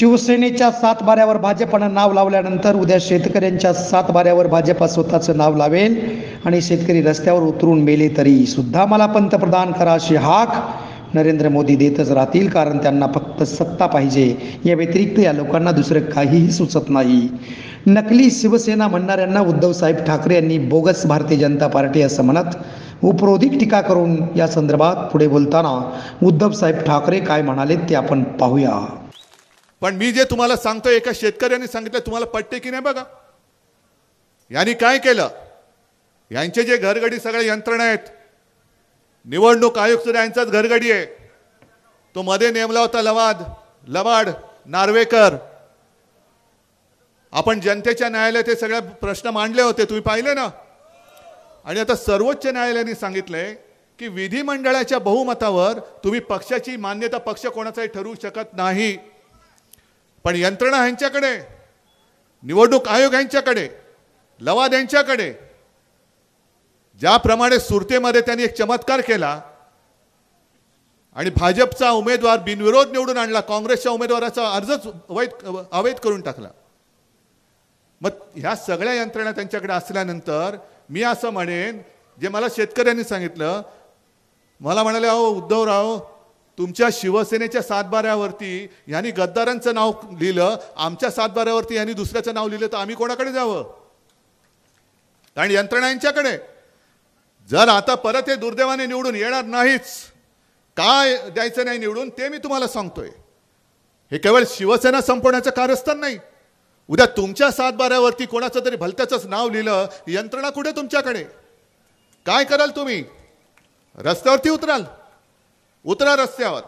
शिवसेनेच्या सातबाऱ्यावर भाजपनं नाव लावल्यानंतर उद्या शेतकऱ्यांच्या सातबाऱ्यावर भाजपा स्वतःचं नाव लावेल आणि शेतकरी रस्त्यावर उतरून मेले तरी सुद्धा मला पंतप्रधान करा अशी हाक नरेंद्र मोदी देतच राहतील कारण त्यांना फक्त सत्ता पाहिजे. या व्यतिरिक्त या लोकांना दुसरं काहीही सुचत नाही. नकली शिवसेना म्हणणाऱ्यांना उद्धवसाहेब ठाकरे यांनी बोगस भारतीय जनता पार्टी असं म्हणत उपरोधिक टीका करून या संदर्भात पुढे बोलताना उद्धवसाहेब ठाकरे काय म्हणाले ते आपण पाहूया. पण मी जे तुम्हाला सांगतो एका शेतकऱ्याने सांगितलं तुम्हाला पटते की नाही बघा? यांनी काय केलं? यांचे जे घरगडी सगळ्या यंत्रणा आहेत निवडणूक आयोग सुद्धा यांचाच घरगडी आहे. तो मध्ये नेमला होता लवाद लवाड नार्वेकर. आपण जनतेच्या न्यायालयात हे सगळे प्रश्न मांडले होते तुम्ही पाहिले ना? आणि आता सर्वोच्च न्यायालयाने सांगितलंय की विधिमंडळाच्या बहुमतावर तुम्ही पक्षाची मान्यता पक्ष कोणाचाही ठरवू शकत नाही. पण यंत्रणा ह्यांच्याकडे निवडणूक आयोग यांच्याकडे लवाद यांच्याकडे ज्याप्रमाणे सुरतेमध्ये त्यांनी एक चमत्कार केला आणि भाजपचा उमेदवार बिनविरोध निवडून आणला काँग्रेसच्या उमेदवाराचा अर्जच अवैध अवैध करून टाकला. मग ह्या सगळ्या यंत्रणा त्यांच्याकडे असल्यानंतर मी असं म्हणेन जे मला शेतकऱ्यांनी सांगितलं मला म्हणाले अहो उद्धवराव तुमच्या शिवसेनेच्या सातबाऱ्यावरती यांनी गद्दारांचं नाव लिहिलं आमच्या सातबाऱ्यावरती यांनी दुसऱ्याचं नाव लिहिलं तर आम्ही कोणाकडे जावं? कारण यंत्रणा यांच्याकडे जर आता परत हे दुर्दैवाने निवडून येणार नाहीच काय द्यायचं नाही निवडून ते मी तुम्हाला सांगतोय. हे केवळ शिवसेना संपवण्याचं कारस्थान नाही. उद्या तुमच्या सातबाऱ्यावरती कोणाचं तरी भलत्याचंच नाव लिहिलं यंत्रणा कुठे तुमच्याकडे? काय कराल तुम्ही? रस्त्यावरती उतराल. उतरा रस्त्यावर.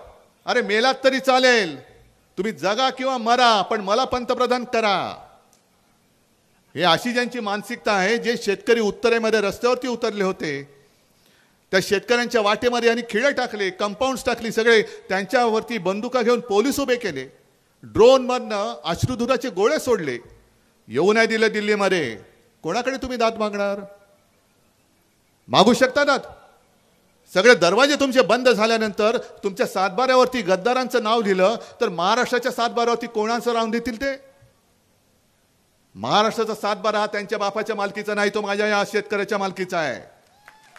अरे मेलात तरी चालेल. तुम्ही जगा किंवा मरा पण मला पंतप्रधान करा. हे अशी ज्यांची मानसिकता आहे जे शेतकरी उत्तरेमध्ये रस्त्यावरती उतरले होते त्या शेतकऱ्यांच्या वाटेमध्ये यांनी खिळे टाकले कंपाऊंड्स टाकली सगळे त्यांच्यावरती बंदुका घेऊन पोलीस उभे केले. ड्रोनमधनं अश्रुधुराचे गोळे सोडले. येऊ नाही दिलं दिल्लीमध्ये. कोणाकडे तुम्ही दात मागणार? मागू शकता दात सगळे दरवाजे तुमचे बंद झाल्यानंतर तुमच्या सातबाऱ्यावरती गद्दारांचं नाव लिहिलं तर महाराष्ट्राच्या सातबाऱ्यावरती कोणाचं राहून देतील ते? महाराष्ट्राचा सातबारा हा त्यांच्या बापाच्या मालकीचा नाही तो माझ्या या शेतकऱ्याच्या मालकीचा आहे.